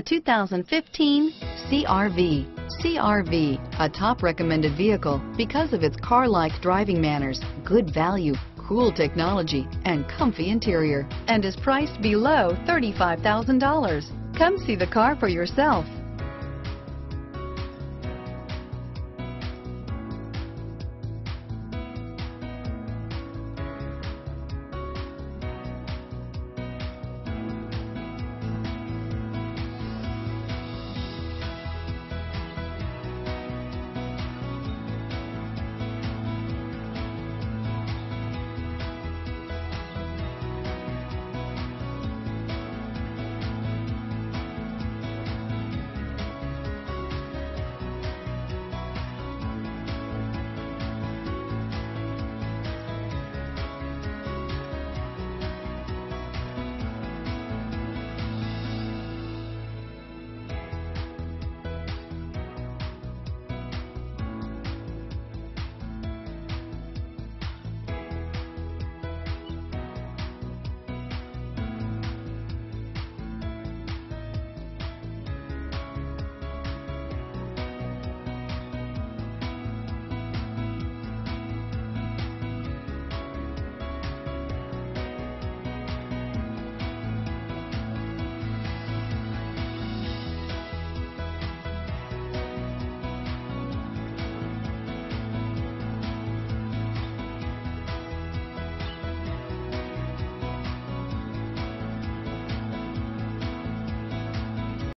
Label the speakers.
Speaker 1: The 2015 CRV. CRV, a top recommended vehicle because of its car-like driving manners, good value, cool technology, and comfy interior, and is priced below $35,000. Come see the car for yourself.